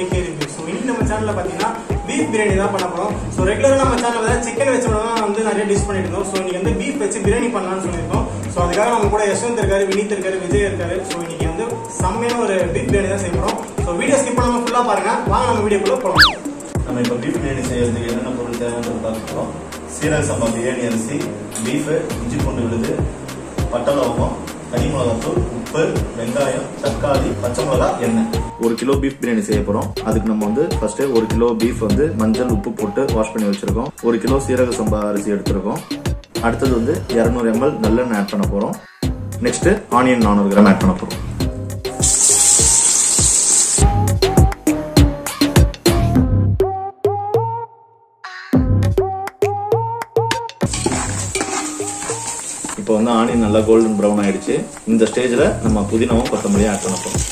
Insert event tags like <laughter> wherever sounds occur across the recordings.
AK review so இன்னைக்கு நம்ம சேனலில் பார்த்தீங்கன்னா பீஃப் பிரியாணி தான் பண்ண போகிறோம் ஸோ ரெகுலராக நம்ம சேனல்ல சிக்கன் வச்சு வந்து நிறைய டிஷ் பண்ணிட்டு இருந்தோம். ஸோ இன்னைக்கு வந்து பீஃப் வச்சு பிரியாணி பண்ணலாம்னு சொல்லியிருக்கோம். ஸோ அதுக்காக நம்ம கூட யஷ்வந்த் இருக்காரு வினீத் இருக்காரு விஜய் இருக்காரு. ஸோ இன்னைக்கு வந்து செம்மையான ஒரு பீஃப் பிரியாணி தான் செய்ய போகிறோம் ஸோ வீடியோ ஸ்கிப் பண்ணாமல் ஃபுல்லாக பாருங்க. வாங்க நம்ம வீடியோக்குள்ளே போகலாம் நம்ம இப்போ பீஃப் பிரியாணி செய்யறதுக்கு என்னென்ன பொருள் தேவைன்னு பார்க்குறோம் சீரக சம்பா பிரியாணி அரிசி பீஃபு இஞ்சி பூண்டு விழுது பட்டை லவங்கம் தனி மிளகாத்தூள் உப்பு வெங்காயம் தக்காளி பச்சை மிளகா எண்ணெய். ஒரு கிலோ பீஃப் பிரியாணி செய்ய போறோம். அதுக்கு நம்ம வந்து ஃபர்ஸ்ட் ஒரு கிலோ பீஃப் வந்து மஞ்சள் உப்பு போட்டு வாஷ் பண்ணி வச்சிருக்கோம். ஒரு கிலோ சீரக சம்பா அரிசி எடுத்திருக்கோம். அடுத்தது வந்து 200 எம்எல் நல்லெண்ணெய் ஆட் பண்ண போறோம். நெக்ஸ்ட் ஆனியன் 400 கிராம் ஆட் பண்ண போறோம். இப்போ வந்து ஆனியன் நல்லா கோல்டன் ப்ரௌன் ஆயிடுச்சு. இந்த ஸ்டேஜ்ல நம்ம புதினாவும் கொத்தமல்லியும் ஆட் பண்ண போறோம்.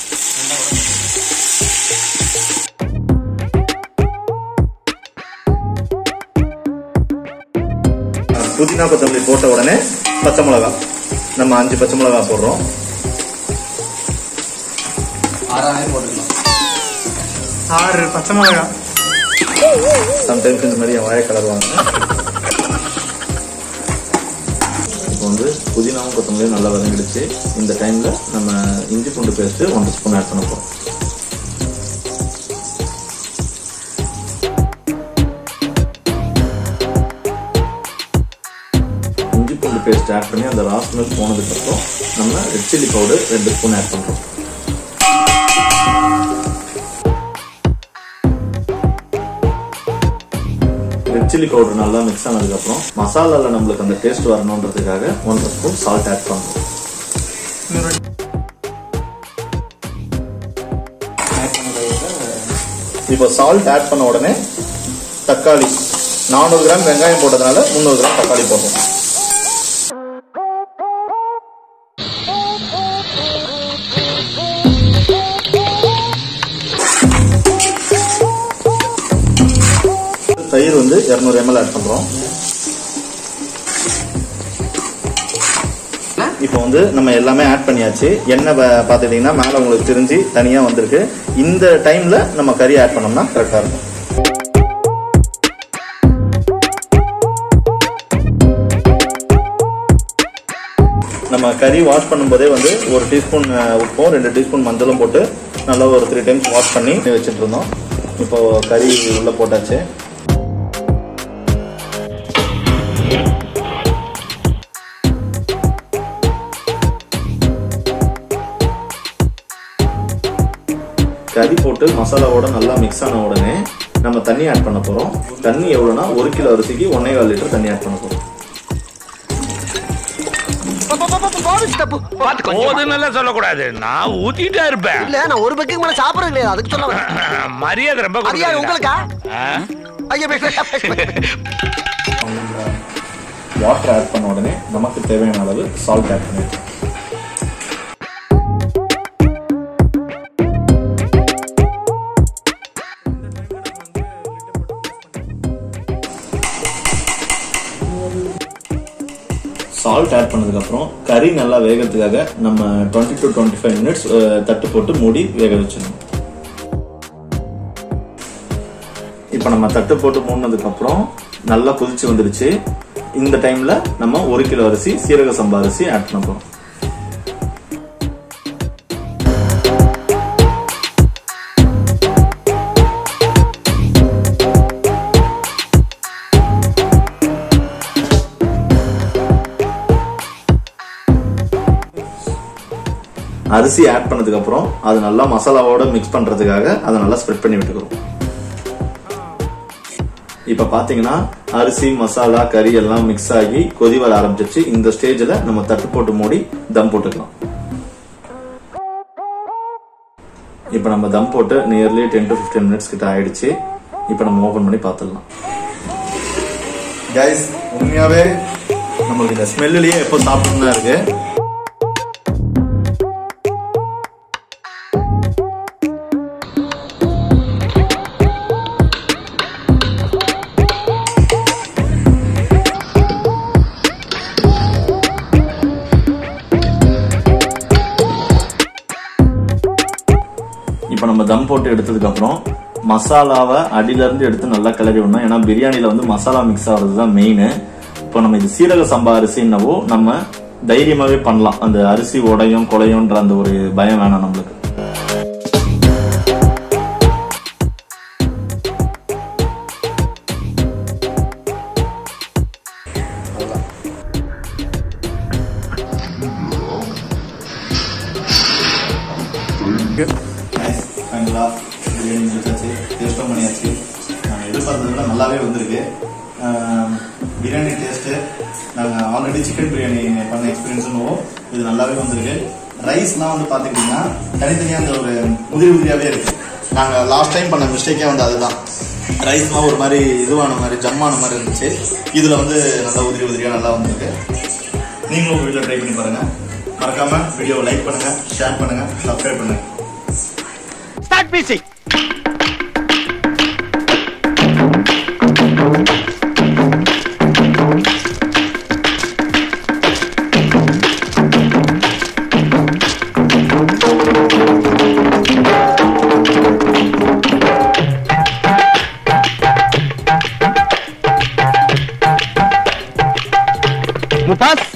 புதினா கொத்தமல்லி போட்ட உடனே பச்சை மிளகா நம்ம அஞ்சு பச்சை மிளகா போடுறோம். ஆறு பச்சை மிளகா சம்டைம்ஸ் இந்த மாதிரி என் வாயை கலருவாங்க. வந்து புதினாவும் கொத்தமல்லியும் நல்லா வதங்கிடுச்சு. இந்த டைம்ல நம்ம இஞ்சி பூண்டு பேஸ்ட் ஒன்றரை ஸ்பூன் ஆட் பண்ண போறோம். இஞ்சி பூண்டு பேஸ்ட் ஆட் பண்ணி அந்த லாஸ்ட் மில்க் போனதுக்கு அப்புறம் நம்ம ரெட் சில்லி பவுடர் ரெண்டு ஸ்பூன் ஆட் பண்றோம். சில்லி பவுடர் நல்லா மிக்ஸ் ஆனதுக்கப்புறம் மசாலாவில் நம்மளுக்கு அந்த டேஸ்ட் வரணுன்றதுக்காக ஒன்றரை ஸ்பூன் சால்ட் ஆட் பண்ணுவோம் இப்போ சால்ட் ஆட் பண்ண உடனே தக்காளி நானூறு கிராம் வெங்காயம் போட்டதுனால முந்நூறு கிராம் தக்காளி போடுறோம். தயிர் வந்து 200 எம்எல் ஆட் பண்றோம். இப்போ வந்து நம்ம எல்லாமே ஆட் பண்ணியாச்சு. எண்ணெய் பா- பார்த்துட்டீங்கன்னா மேலே உங்களுக்கு தெரிஞ்சு தனியாக வந்திருக்கு. இந்த டைமில் நம்ம கறி ஆட் பண்ணோம்னா கரெக்டாக இருக்கும். நம்ம கறி வாஷ் பண்ணும்போதே வந்து ஒரு டீஸ்பூன் உப்பும் ரெண்டு டீஸ்பூன் மஞ்சளும் போட்டு நல்லா ஒரு த்ரீ டைம்ஸ் வாஷ் பண்ணி வச்சுட்டு இருந்தோம். இப்போ கறி உள்ளே போட்டாச்சு. கறி போட்டு மசாலாவோட நல்லா மிக்ஸ் ஆன உடனே நம்ம தண்ணி ஆட் பண்ண போறோம். தண்ணி எவ்வளவுனா ஒரு கிலோ அரிசிக்கு ஒன்னே கால் லிட்டர் தண்ணி ஆட் பண்ண போதுன்னு சொல்லக்கூடாது. நான் ஊத்திட்டே இருப்பேன். இல்ல நான் ஒரு பக்கெட் மேல சாப்பிடறது இல்லையா? அதுக்கு சொல்ல. <laughs> மரியாதை ரொம்ப மரியாதை உங்களுக்கா? ஆ? ஐயா வாட்டர் ஆட் பண்ண உடனே நமக்கு தேவையான அளவு சால்ட் ஆட் பண்ணிருக்கோம் சால்ட் ஆட் பண்ணதுக்கப்புறம் கறி நல்லா வேகிறதுக்காக நம்ம twenty to twenty five minutes தட்டு போட்டு மூடி வேக வச்சிடணும். இப்போ நம்ம தட்டு போட்டு மூடினதுக்கப்புறம் நல்லா கொதிச்சு வந்துருச்சு. இந்த டைமில் நம்ம ஒரு கிலோ அரிசி சீரக சம்பா அரிசி ஆட் பண்ண போகிறோம் அரிசி ஆட் பண்ணதுக்கப்புறம் அது நல்லா மசாலாவோட மிக்ஸ் பண்ணுறதுக்காக அதை நல்லா ஸ்ப்ரெட் பண்ணி விட்டுக்கிறோம். இப்போ பார்த்தீங்கன்னா அரிசி மசாலா கறி எல்லாம் மிக்ஸ் ஆகி கொதி வர ஆரம்பிச்சிச்சு இந்த ஸ்டேஜில் நம்ம தட்டு போட்டு மூடி தம் போட்டுக்கலாம். இப்போ நம்ம தம் போட்டு நியர்லி டென் டு 15 மினிட்ஸ் கிட்ட ஆயிடுச்சு. இப்போ நம்ம ஓபன் பண்ணி பார்த்துடலாம் கைஸ் உண்மையாவே நம்மளுக்கு இந்த ஸ்மெல்லுலயே எப்போ சாப்பிடணும் இருக்கு. போட்டு எடுத்ததுக்கப்புறம் மசாலாவை அடியிலேருந்து எடுத்து நல்லா கிளறி விடணும். ஏன்னா பிரியாணியில் வந்து மசாலா மிக்ஸ் ஆகிறது தான் மெயின் இப்போ நம்ம இது சீரக சம்பா அரிசின்னவோ நம்ம தைரியமாகவே பண்ணலாம். அந்த அரிசி உடையும் குலையுன்ற அந்த ஒரு பயம் வேணாம் நம்மளுக்கு. ஃபைனலா பிரியாணி முடிச்சாச்சு டேஸ்ட்டும் பண்ணியாச்சு. நாங்கள் எதிர்பார்த்ததை விட நல்லாவே வந்திருக்கு. பிரியாணி டேஸ்ட்டு நாங்கள் ஆல்ரெடி சிக்கன் பிரியாணி பண்ண எக்ஸ்பீரியன்ஸும் இது நல்லாவே வந்திருக்கு. ரைஸ்லாம் வந்து பார்த்துக்கிட்டிங்கன்னா தனித்தனியாக அந்த ஒரு உதிரி உதிரியாகவே இருக்குது நாங்கள் லாஸ்ட் டைம் பண்ண மிஸ்டேக்கே வந்து அதுதான். ரைஸ்லாம் ஒரு மாதிரி இதுவான மாதிரி ஜம்மான மாதிரி இருந்துச்சு. இதில் வந்து நல்லா உதிரி உதிரியாக நல்லா வந்திருக்கு. நீங்களும் உங்கள் வீட்டில் ட்ரை பண்ணி பாருங்கள் மறக்காமல் வீடியோவை லைக் பண்ணுங்கள் ஷேர் பண்ணுங்கள் சப்ஸ்கிரைப் பண்ணுங்கள் not busy. Mupas?